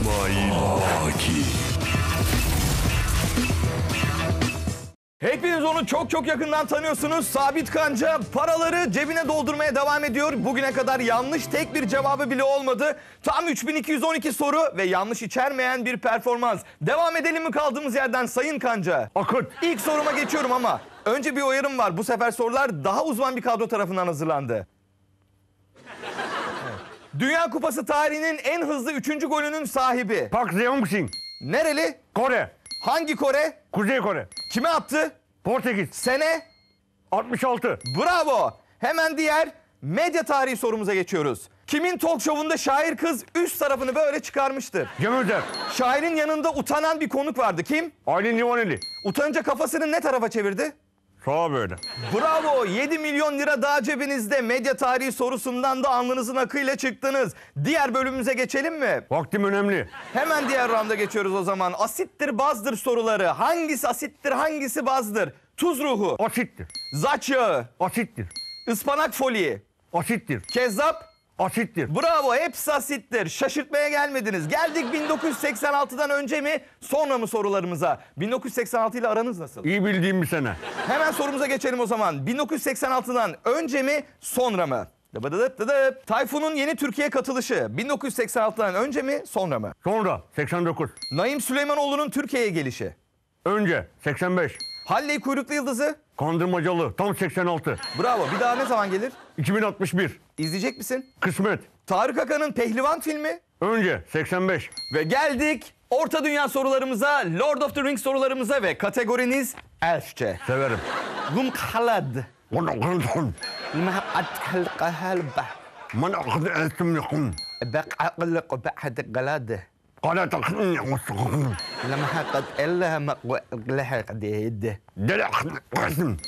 İsmail Aki. Hepiniz onu çok çok yakından tanıyorsunuz. Sabit Kanca paraları cebine doldurmaya devam ediyor. Bugüne kadar yanlış tek bir cevabı bile olmadı. Tam 3212 soru ve yanlış içermeyen bir performans. Devam edelim mi kaldığımız yerden Sayın Kanca? Akıt. İlk soruma geçiyorum ama önce bir uyarım var. Bu sefer sorular daha uzman bir kadro tarafından hazırlandı. Dünya Kupası tarihinin en hızlı 3. golünün sahibi. Park Jeong-shin. Nereli? Kore. Hangi Kore? Kuzey Kore. Kime attı? Portekiz. Sene? 66. Bravo. Hemen diğer medya tarihi sorumuza geçiyoruz. Kimin talk show'unda şair kız üst tarafını böyle çıkarmıştır? Cem Özer. Şairin yanında utanan bir konuk vardı. Kim? Aylin Livaneli. Utanınca kafasını ne tarafa çevirdi? Sağa böyle. Bravo 7 milyon lira daha cebinizde medya tarihi sorusundan da alnınızın akıyla çıktınız. Diğer bölümümüze geçelim mi? Vaktim önemli. Hemen diğer rounda geçiyoruz o zaman. Asittir bazdır soruları. Hangisi asittir hangisi bazdır? Tuz ruhu, Asittir. zaç yağı, Asittir. ıspanak foliği, Asittir. kezzap, Asittir. Bravo hepsi asittir. Şaşırtmaya gelmediniz. Geldik 1986'dan önce mi sonra mı sorularımıza? 1986 ile aranız nasıl? İyi bildiğim bir sene. Hemen sorumuza geçelim o zaman. 1986'dan önce mi sonra mı? Dıbıdıdıp dıdıp. Tayfun'un yeni Türkiye katılışı 1986'dan önce mi sonra mı? Sonra 89. Naim Süleymanoğlu'nun Türkiye'ye gelişi. Önce 85. Halley kuyruklu yıldızı. Kondurmacalı. Tam 86. Bravo. Bir daha ne zaman gelir? 2061. İzleyecek misin? Kısmet. Tarık Akan'ın Pehlivan filmi. Önce 85. Ve geldik Orta Dünya sorularımıza, Lord of the Rings sorularımıza ve kategoriniz Elfçe. Severim. Gumkalad. Man akıl ettim Kale takın yamasın. لما حقد إلا ما قلها قديد Deli akıdı kısın.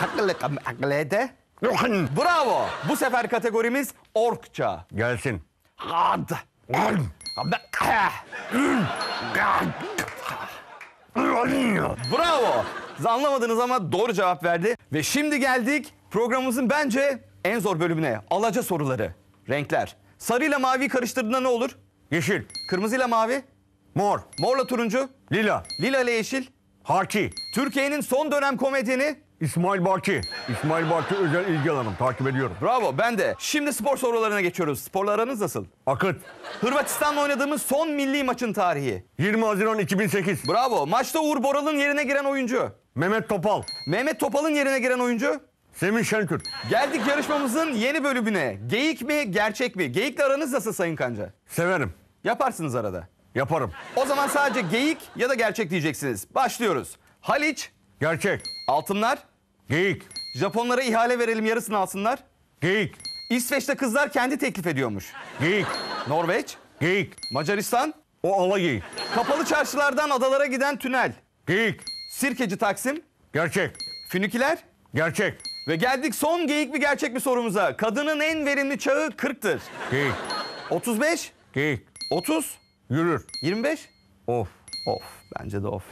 حقلق عقلاده Yakın. Bravo. Bu sefer kategorimiz Orkça. Gelsin. Gad. Gel. Baka. Bravo. Siz anlamadınız ama doğru cevap verdi. Ve şimdi geldik programımızın bence en zor bölümüne. Alaca soruları. Renkler. Sarıyla mavi karıştırdığında ne olur? Yeşil. Kırmızıyla mavi, Mor. morla turuncu, Lila. lila ile yeşil. Haki. Türkiye'nin son dönem komedyeni. İsmail Baki. İsmail Baki özel ilgi alanım. Takip ediyorum. Bravo ben de. Şimdi spor sorularına geçiyoruz. Sporla aranız nasıl? Akıt. Hırvatistan'la oynadığımız son milli maçın tarihi. 20 Haziran 2008. Bravo. Maçta Uğur Boral'ın yerine giren oyuncu. Mehmet Topal. Mehmet Topal'ın yerine giren oyuncu. Semih Şentürk. Geldik yarışmamızın yeni bölümüne. Geyik mi, gerçek mi? Geyikle aranız nasıl Sayın Kanca? Severim. Yaparsınız arada. Yaparım. O zaman sadece geyik ya da gerçek diyeceksiniz. Başlıyoruz. Haliç, Gerçek. altınlar. Geyik. Japonlara ihale verelim yarısını alsınlar. Geyik. İsveç'te kızlar kendi teklif ediyormuş. Geyik. Norveç, Geyik. Macaristan, O ala geyik. kapalı çarşılardan adalara giden tünel. Geyik. Sirkeci Taksim, Gerçek. Fünikiler Gerçek. ve geldik son geyik mi gerçek mi sorumuza. Kadının en verimli çağı 40'tır. Geyik. 35, Geyik. 30, Yürür. 25. Of. Of bence de of.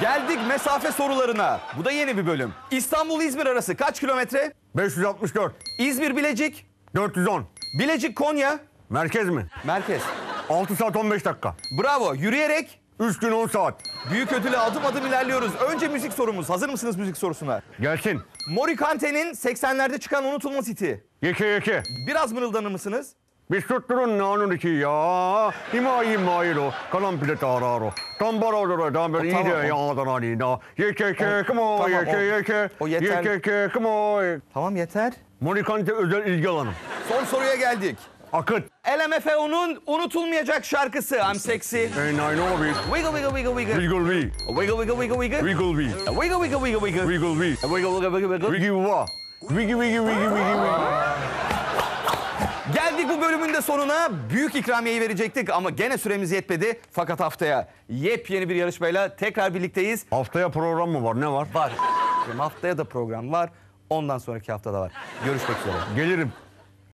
Geldik mesafe sorularına. Bu da yeni bir bölüm. İstanbul-İzmir arası kaç kilometre? 564. İzmir-Bilecik, 410. Bilecik-Konya, Merkez mi? merkez. 6 saat 15 dakika. Bravo. Yürüyerek 3 gün 10 saat. büyük ödüle adım adım ilerliyoruz. Önce müzik sorumuz. Hazır mısınız müzik sorusuna? Gelsin. Morikante'nin 80'lerde çıkan unutulmaz hiti. Yeke yeke. Biraz mırıldanır mısınız? Bir tutturun nanun iki ya. İma ima ilo. Kalan pile tararo. Tambara dora damber O tamam, ide o- ya danarina. Yeke kamo. tamam, Yeke yeke. o yeter. Yeke yeke kamo. Tamam yeter. Monikante özel ilgi alanım. Son soruya geldik. Akıt. LMFAO'nun unutulmayacak şarkısı I'm Sexy. And I know it. Wiggle wiggle wiggle wiggle. Wiggle we. Wiggle wiggle wiggle wiggle. Wiggle we. Wiggle wiggle wiggle wiggle. Wiggle we. Wiggle wiggle wiggle wiggle. Wiggy wa. Wiggy wiggy wiggy wiggy wiggy. Bu bölümün de sonuna. Büyük ikramiyeyi verecektik ama gene süremiz yetmedi. Fakat haftaya yepyeni bir yarışmayla tekrar birlikteyiz. Haftaya program mı var? Ne var? Var. Haftaya da program var. Ondan sonraki haftada var. Görüşmek üzere. Gelirim.